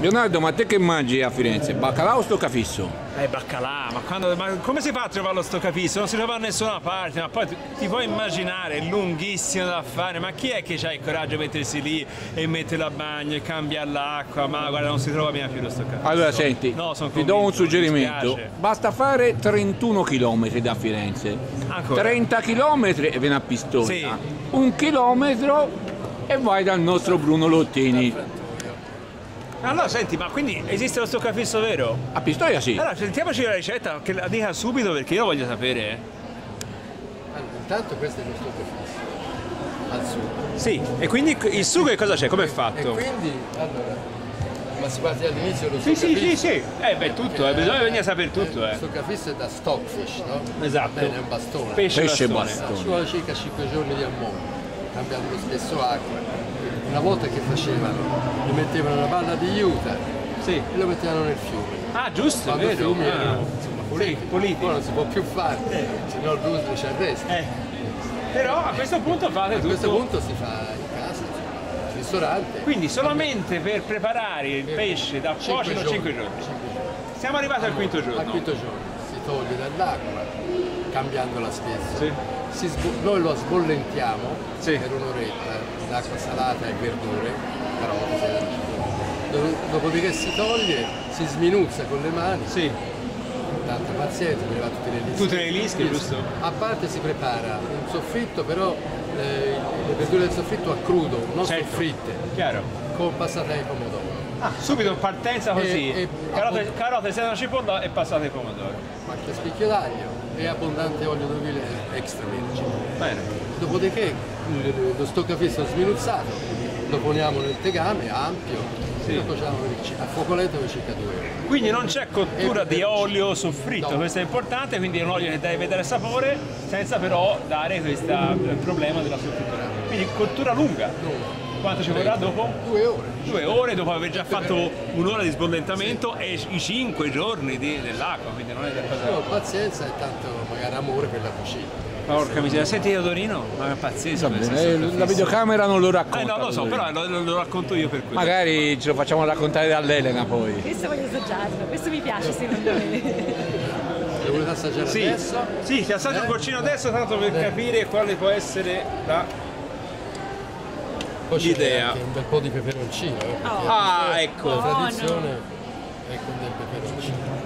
Leonardo, ma te che mangi a Firenze? Baccalà o stoccafisso? Eh, baccalà, ma, quando, ma come si fa a trovare lo stoccafisso? Non si trova da nessuna parte, ma poi ti, ti puoi immaginare, è lunghissimo da fare, ma chi è che ha il coraggio di mettersi lì e metterlo a bagno e cambiare l'acqua? Ma guarda, non si trova mica più lo stoccafisso. Allora senti, No, ti do un suggerimento. Basta fare 31 km da Firenze. Ancora? 30 km e vieni a Pistoia. Sì. Un chilometro e vai dal nostro Bruno Lottini. Allora senti, ma quindi esiste lo stoccafisso vero? A Pistoia sì. Allora sentiamoci la ricetta, che la dica subito perché io voglio sapere. eh. Allora, intanto questo è lo stoccafisso al sugo. Sì, e quindi il sugo che cosa c'è? Come è E fatto? quindi, allora, ma si parte all'inizio lo Sì, sì, sì, sì. Eh beh, tutto, eh, bisogna venire a sapere tutto, Lo eh. stoccafisso è da stockfish, no? Esatto. Bene, è un bastone. Pesce, Pesce bastone. bastone. Ci vuole circa 5 giorni di ammollo, cambiando lo stesso acqua. Una volta che facevano, li mettevano una palla di juta Sì. e lo mettevano nel fiume. Ah, giusto, Quando vero. fiumi Ah. erano insomma, puliti. Sì, puliti. Poi non si può più fare, se no il rusolo ci arresta. Eh. Però a questo punto fate A tutto. questo punto si fa in casa, al ristorante. Quindi solamente per preparare il pesce da cuocere giorni. 5 giorni. Cinque giorni. Siamo arrivati al quinto giorno. Al quinto giorno toglie dall'acqua, cambiandola spesso. Sì. Si sbo- noi lo sbollentiamo Sì. per un'oretta in acqua salata e verdure, carote, Do- dopodiché si toglie, si sminuzza con le mani, Sì. tanta pazienza, mi va tutte le lische. Tutte le lische, giusto? A parte si prepara un soffritto, però eh, le verdure del soffritto a crudo, non Certo. soffritte, Chiaro. con passata di pomodoro. Ah, subito in partenza così. E- e- carote, carote, sera cipolla e passate il pomodoro. qualche spicchio d'aglio e abbondante olio d'oliva extravergine. Bene. Dopodiché lo stoccafisso sminuzzato lo poniamo nel tegame ampio e lo cuociamo a fuoco lento per circa due ore. Quindi non c'è cottura di olio soffritto, No. questo è importante, quindi è un olio che deve vedere sapore senza però dare questo problema della soffrittura. Quindi cottura lunga. No, Quanto ci vorrà dopo? due ore. Due ore dopo aver già fatto un'ora di sbollentamento e i cinque giorni di- dell'acqua, quindi non è che cosa. No, pazienza e tanto magari amore per la cucina. Porca miseria, senti Odorino? Ma è pazzesco. Va questo bene, eh, la videocamera non lo Eh racconta. no, lo so, però lo, lo- lo racconto io per quello. Magari ce lo facciamo raccontare dall'Elena poi. Questo voglio assaggiarlo, questo mi piace secondo me. Lo volete assaggiare Sì, adesso? sì, ti assaggio Eh? un goccino adesso tanto per capire quale può essere la... Poi l'idea. anche un bel po' di peperoncino. eh, Oh. Ah, la ecco. tradizione è con del peperoncino.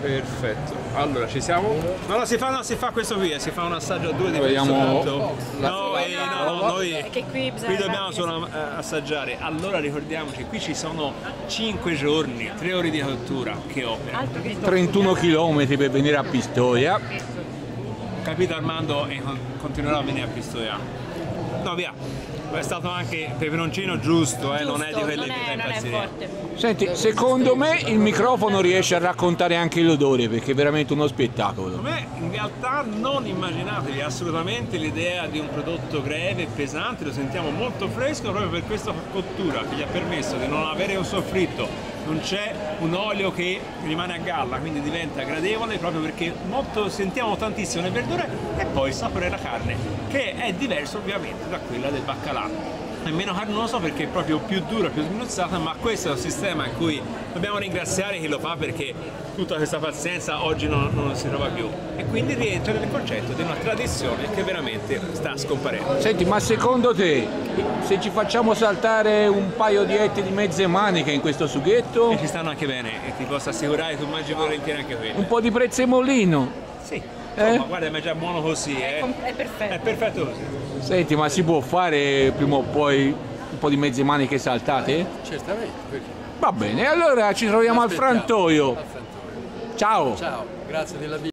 Perfetto. Allora, ci siamo? No, no, si fa, no, si fa questo qui, eh, si fa un assaggio a due di Vediamo questo tanto. la- No, eh, no, no, noi Che qui qui dobbiamo solo eh, assaggiare. Allora ricordiamoci, qui ci sono 5 giorni, 3 ore di cottura, che opera. Altro che 31 km per venire a Pistoia. Capito Armando e con- continuerò a venire a Pistoia. No, via. È stato anche peperoncino giusto, eh, non è di quelli non che è, non è forte. Senti, secondo me il microfono riesce a raccontare anche l'odore perché è veramente uno spettacolo. A me in realtà non immaginatevi assolutamente l'idea di un prodotto greve e pesante, lo sentiamo molto fresco proprio per questa cottura che gli ha permesso di non avere un soffritto, non c'è un olio che rimane a galla, quindi diventa gradevole proprio perché molto, sentiamo tantissimo le verdure e poi il sapore della carne, che è diverso ovviamente da quella del baccalà. È meno carnoso perché è proprio più dura, più sminuzzata, ma questo è un sistema in cui dobbiamo ringraziare chi lo fa perché tutta questa pazienza oggi non, non si trova più. E quindi rientra nel concetto di una tradizione che veramente sta scomparendo. Senti, ma secondo te se ci facciamo saltare un paio di etti di mezze maniche in questo sughetto, E ci stanno anche bene, e ti posso assicurare che tu mangi volentieri anche quello. un po' di prezzemolino? Sì, Eh? ma guarda, ma è già buono così, eh. com- è perfetto. È perfetto così. Senti, ma si può fare prima o poi un po' di mezze maniche saltate? Certamente, perché? Va bene, allora ci troviamo al frantoio. Al frantoio. Ciao! Ciao, grazie della visita.